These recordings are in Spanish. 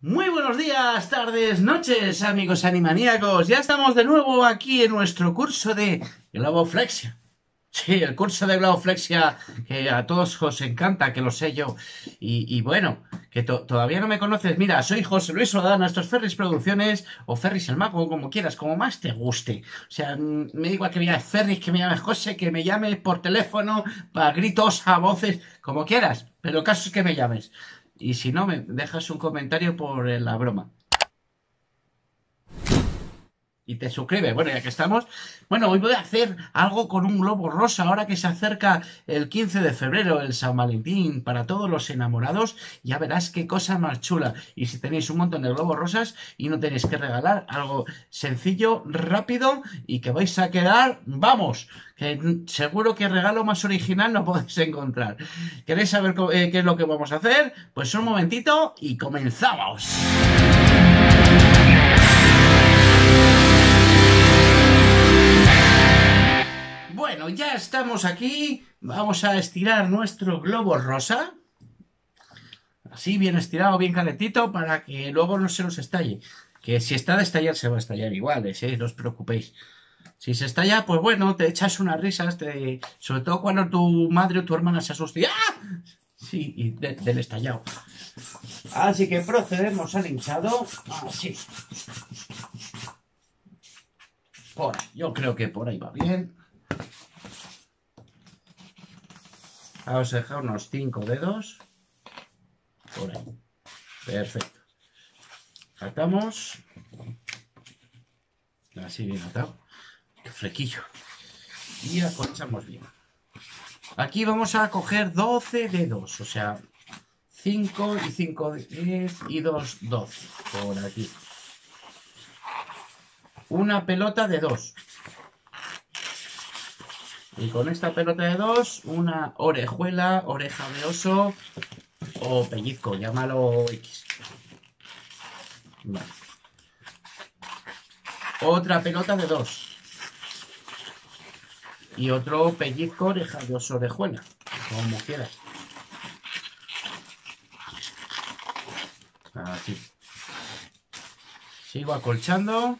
Muy buenos días, tardes, noches, amigos animaníacos. Ya estamos de nuevo aquí en nuestro curso de Globoflexia. Sí, el curso de Globoflexia que a todos os encanta, que lo sé yo. Y, bueno, que todavía no me conoces. Mira, soy José Luis Rodana, esto es Ferris Producciones o Ferris el Mago, como quieras, como más te guste. O sea, me da igual que me llames Ferris, que me llames José, que me llames por teléfono, para gritos, a voces, como quieras. Pero caso es que me llames. Y si no, me dejas un comentario por la broma. Y te suscribes. Bueno, ya que estamos. Bueno, hoy voy a hacer algo con un globo rosa. Ahora que se acerca el 15 de febrero, el San Valentín, para todos los enamorados, ya verás qué cosa más chula. Y si tenéis un montón de globos rosas y no tenéis que regalar, algo sencillo, rápido y que vais a quedar, vamos, que seguro que regalo más original no podéis encontrar. ¿Queréis saber eh, qué es lo que vamos a hacer? Pues un momentito y comenzamos. Aquí. Vamos a estirar nuestro globo rosa. Así, bien estirado, bien calentito, para que luego no se nos estalle. Que si está de estallar, se va a estallar igual, ¿eh? no os preocupéis. Si se estalla, pues bueno, te echas unas risas, sobre todo cuando tu madre o tu hermana se asusta. ¡Ah! Sí, y del estallado. Así que procedemos al hinchado. Así. Por Yo creo que por ahí va bien. Vamos a dejar unos 5 dedos. Por ahí. Perfecto. Atamos. Así bien atado. Qué frequillo. Y acolchamos bien. Aquí vamos a coger 12 dedos. O sea, 5 y 5, 10 y 2, 12. Por aquí. Una pelota de 2. Y con esta pelota de dos, una orejuela, oreja de oso o pellizco, llámalo X. Vale. Otra pelota de dos. Y otro pellizco, oreja de oso, orejuela, como quieras. Así. Sigo acolchando.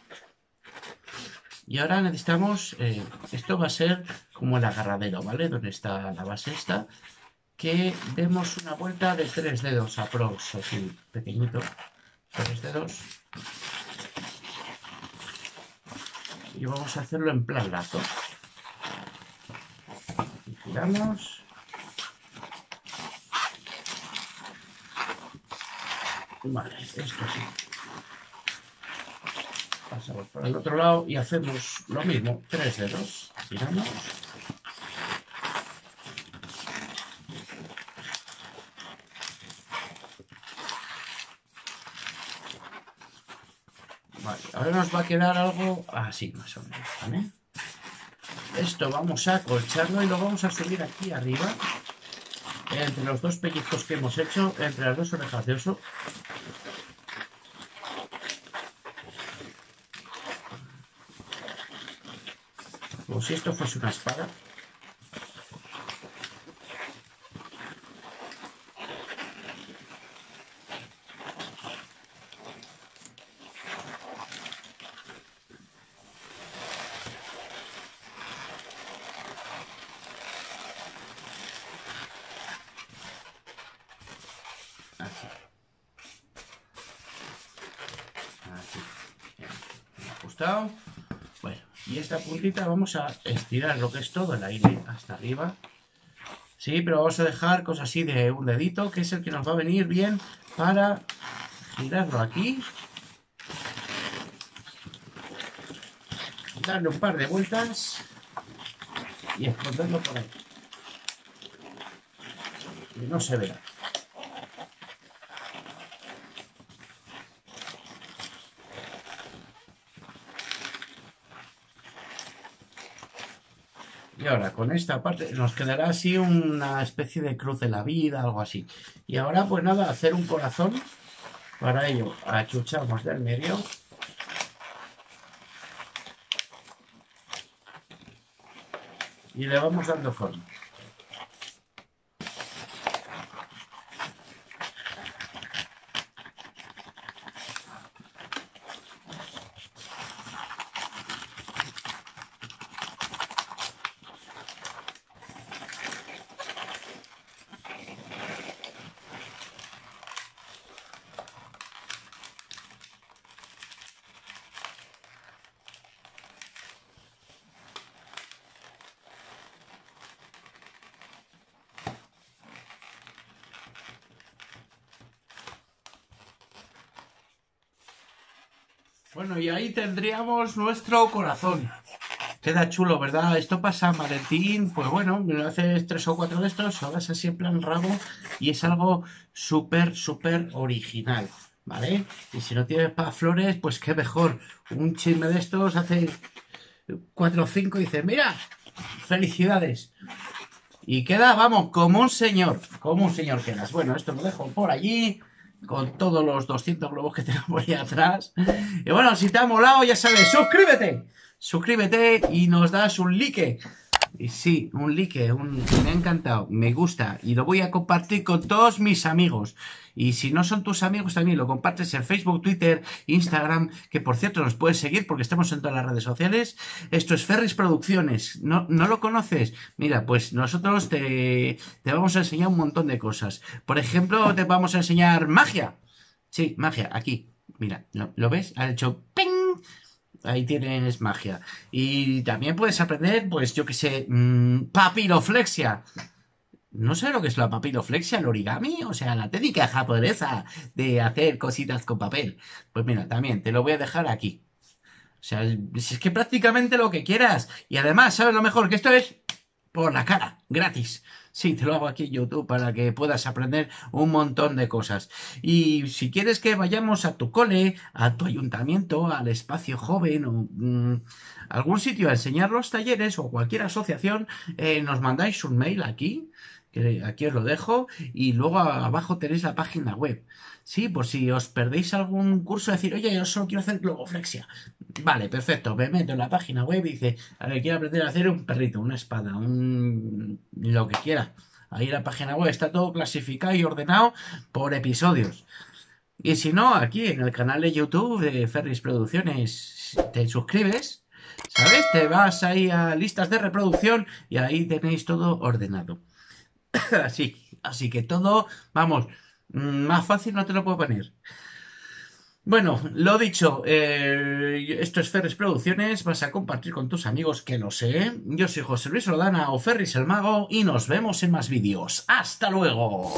Y ahora necesitamos, eh, esto va a ser como el agarradero, ¿vale? Donde está la base esta, que demos una vuelta de tres dedos aprox, así pequeñito, tres dedos. Y vamos a hacerlo en plan lazo. Y giramos. Vale, esto sí. Pasamos por el otro lado y hacemos lo mismo, tres dedos. Giramos. Vale, ahora nos va a quedar algo así, más o menos. Esto vamos a colcharlo y lo vamos a subir aquí arriba, entre los dos pellizcos que hemos hecho, entre las dos orejas de oso. Si esto fuese una espada. Bueno, y esta puntita vamos a estirar lo que es todo el aire hasta arriba. Sí, pero vamos a dejar cosas así de un dedito, que es el que nos va a venir bien para girarlo aquí. Darle un par de vueltas y esconderlo por ahí. Y no se verá. Ahora con esta parte nos quedará así una especie de cruz de la vida, algo así. Y ahora pues nada, hacer un corazón. Para ello achuchamos del medio. Y le vamos dando forma. Bueno, y ahí tendríamos nuestro corazón. Queda chulo, ¿verdad? Esto pasa Valentín, pues bueno, me lo haces tres o cuatro de estos, lo hagas así en plan rabo y es algo súper, súper original, ¿vale? Y si no tienes para flores, pues qué mejor. Un chisme de estos hace cuatro o cinco y dices, mira, felicidades. Y queda, vamos, como un señor, como un señor quedas. Bueno, esto lo dejo por allí con todos los 200 globos que tenemos ahí atrás. Y bueno, si te ha molado, ya sabes, suscríbete. Suscríbete y nos das un like. Sí, un like, un, me ha encantado, me gusta y lo voy a compartir con todos mis amigos. Y si no son tus amigos también lo compartes en Facebook, Twitter, Instagram, que por cierto nos puedes seguir porque estamos en todas las redes sociales. Esto es Ferris Producciones, ¿no, no lo conoces? Mira, pues nosotros te, te vamos a enseñar un montón de cosas. Por ejemplo, te vamos a enseñar magia. Sí, magia, aquí. Mira, ¿lo, ¿lo ves? Ha hecho ¡ping! Ahí tienes magia. Y también puedes aprender, pues yo que sé, mmm, papiroflexia. No sé lo que es la papiroflexia, el origami, o sea, la técnica japonesa de hacer cositas con papel. Pues mira, también te lo voy a dejar aquí. O sea, es que prácticamente lo que quieras. Y además, ¿sabes lo mejor? Que esto es por la cara, gratis. Sí, te lo hago aquí en YouTube para que puedas aprender un montón de cosas. Y si quieres que vayamos a tu cole, a tu ayuntamiento, al espacio joven o mmm, algún sitio a enseñar los talleres o cualquier asociación, eh, nos mandáis un mail aquí aquí os lo dejo, y luego abajo tenéis la página web. Sí, por si os perdéis algún curso, decir, oye, yo solo quiero hacer globoflexia. Vale, perfecto, me meto en la página web y dice, a ver, quiero aprender a hacer un perrito, una espada, un... lo que quiera. Ahí la página web está todo clasificado y ordenado por episodios. Y si no, aquí en el canal de YouTube de Ferris Producciones te suscribes, ¿sabes? Te vas ahí a listas de reproducción y ahí tenéis todo ordenado. así, así que todo, vamos, más fácil no te lo puedo poner. Bueno, lo dicho, eh, esto es Ferris Producciones, vas a compartir con tus amigos que lo sé. Yo soy José Luis Rodana o Ferris el Mago y nos vemos en más vídeos. ¡Hasta luego!